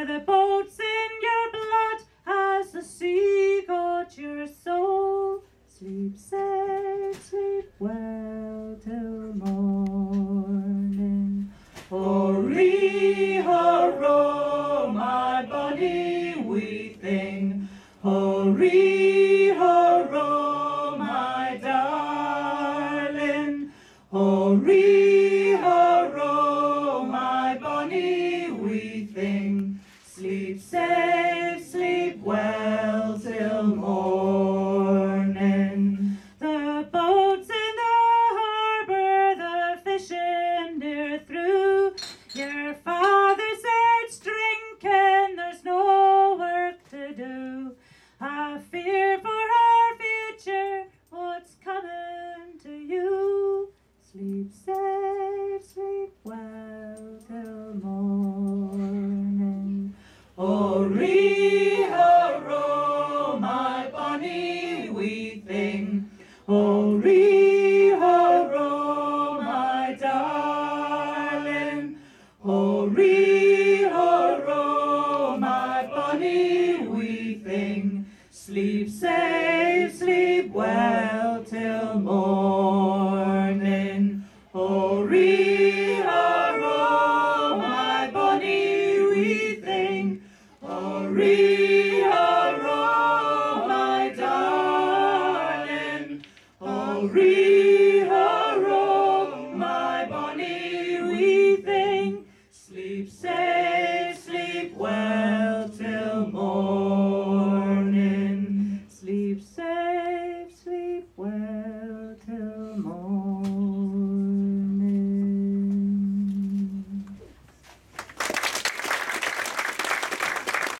Are the boats in your blood? Has the sea got your soul? Sleep safe, sleep well till morning. Hurry, hurrah, my bonny wee thing. Hurry, hurrah, my darling. Hurry, Sleep safe, Hurry, hurrah, my bonny wee thing. Hurrah, my darling. Hurry, hurrah, my bonny wee thing. Sleep safe, sleep well till morning. Maria, my darling, my bonnie wee thing, sleep safe.